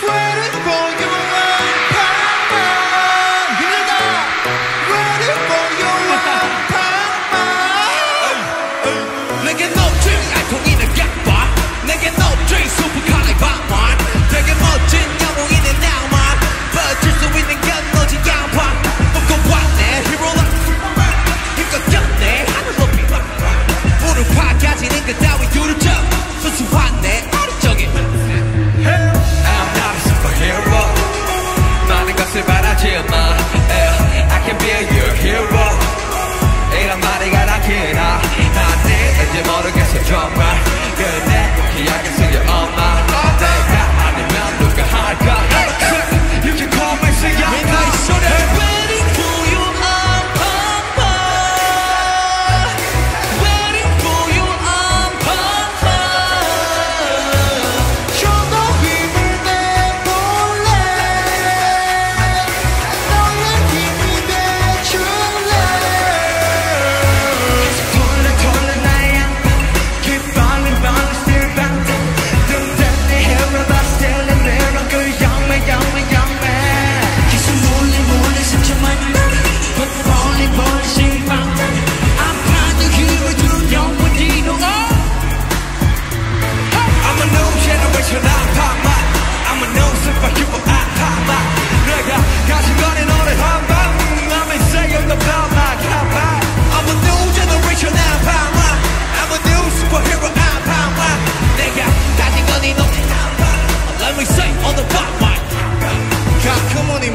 Ready? For you around, around. You know, Ready? For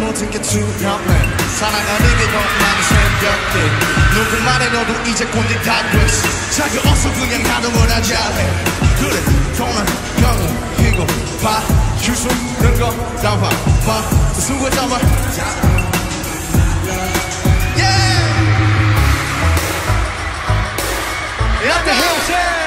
모든 게 두렵네. 사랑은 의미도 많은 새벽길 누구만의 너도 이제 꼰대 다 됐어 자기 어서 그냥 가동을 하자 해. 그래 돈은 병은 힘고 봐. 주소 된거 나와 봐. 수고 담아. Yeah! What the hell,